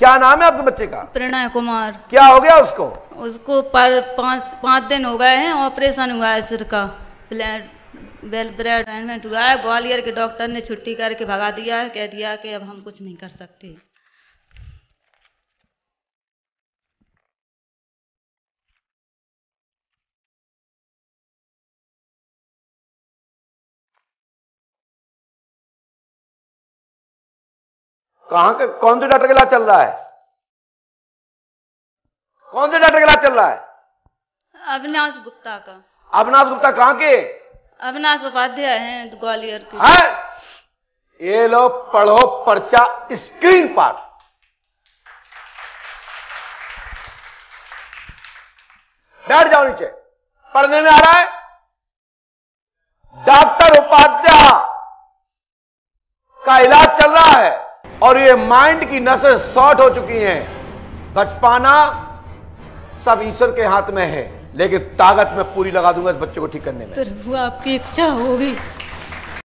क्या नाम है आपके बच्चे का? प्रणय कुमार। क्या हो गया उसको? उसको पर पाँच पाँच दिन हो गए हैं ऑपरेशन हुआ है सिर का। बेल ब्रेड हुआ है। ग्वालियर के डॉक्टर ने छुट्टी करके भगा दिया है कह दिया कि अब हम कुछ नहीं कर सकते। कहाँ के कौन से डॉक्टर का इलाज चल रहा है? कौन से डॉक्टर का इलाज चल रहा है? अविनाश गुप्ता का। अविनाश गुप्ता कहाँ के? अविनाश उपाध्याय हैं ग्वालियर के। है? ये लो पढ़ो पर्चा स्क्रीन पर। बैठ जाओ नीचे। पढ़ने में आ रहा है? डॉक्टर उपाध्याय का इलाज चल रहा है। और ये माइंड की नसें शॉर्ट हो चुकी हैं। बचपाना सब ईश्वर के हाथ में है, लेकिन ताकत में पूरी लगा दूँगा इस बच्चे को ठीक करने में। प्रभु आपकी इच्छा होगी।